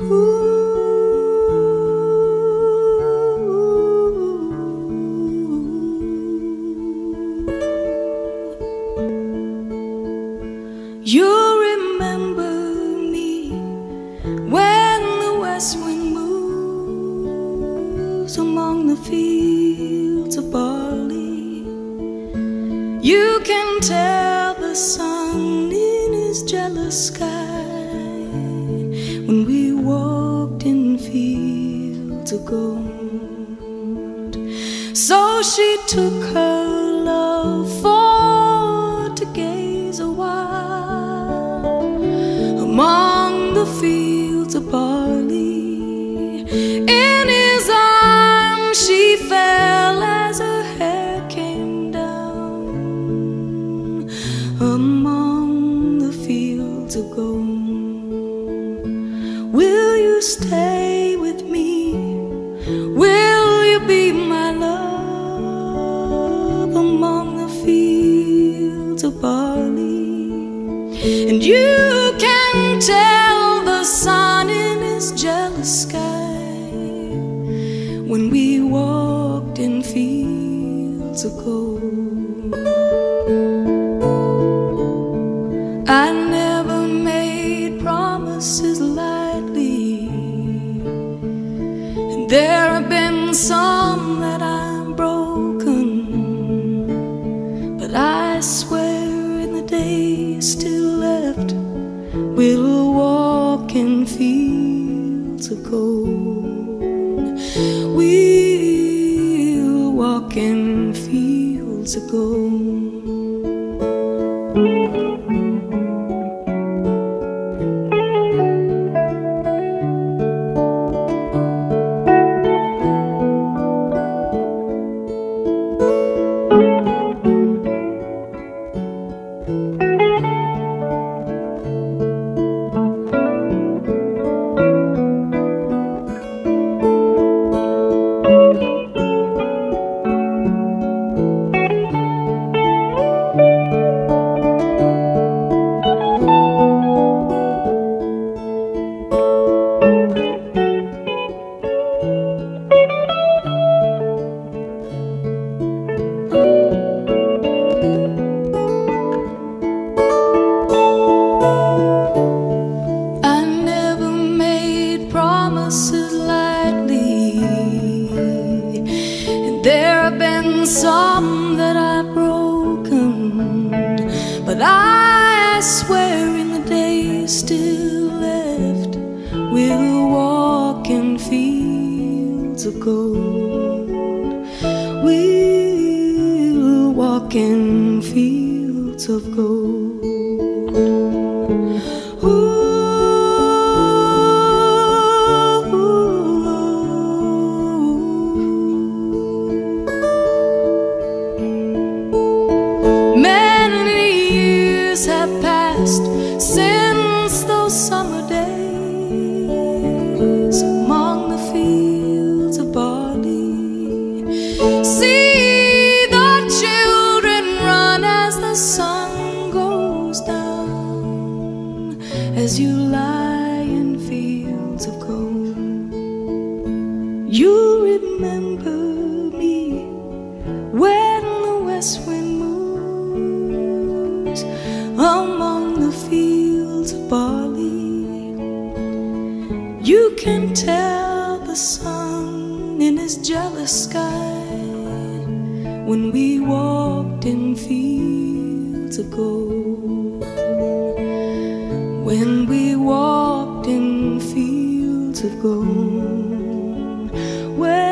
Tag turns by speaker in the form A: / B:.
A: You remember me when the west wind moves among the fields of barley. You can tell the sun in his jealous sky when we walked in fields of gold. So she took her love for to gaze a while among the fields of barley. In his arms she fell as her hair came down among the fields of gold. Stay with me? Will you be my love among the fields of barley? And you can tell the sun in his jealous sky when we walked in fields of gold. I never made promises lightly, there have been some that I've broken. But I swear in the days still left, we'll walk in fields of gold. We'll walk in fields of gold. Promises lightly, and there have been some that I've broken. But I swear in the days still left, we'll walk in fields of gold. We'll walk in fields of gold. You remember me when the west wind moves among the fields of barley. You can tell the sun in his jealous sky when we walked in fields of gold. When we walked in fields of gold. Where